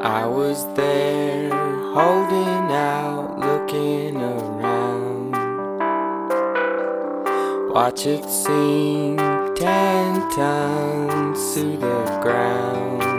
I was there, holding out, looking around. Watch it sink ten tons to the ground.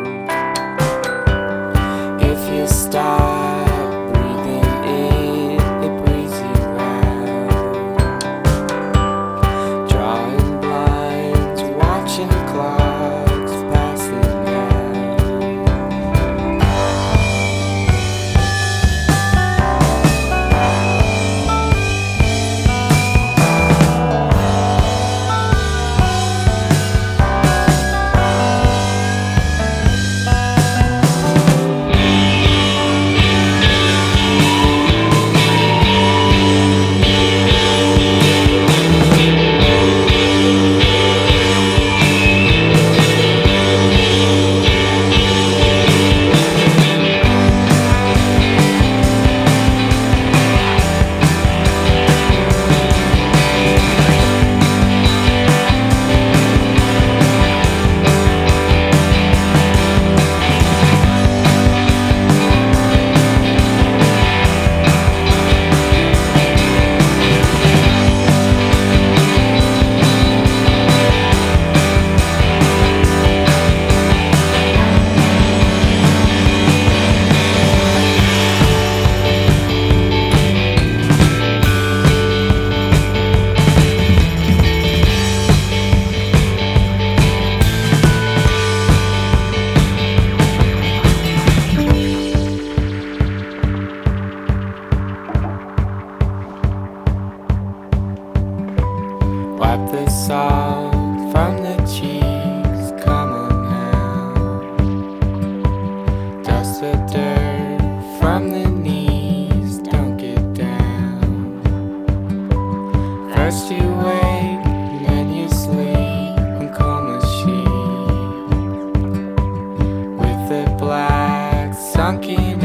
Wipe the salt from the cheeks, come on now. Dust the dirt from the knees, don't get down. First you wake, then you sleep on coma sheet. With the black sunken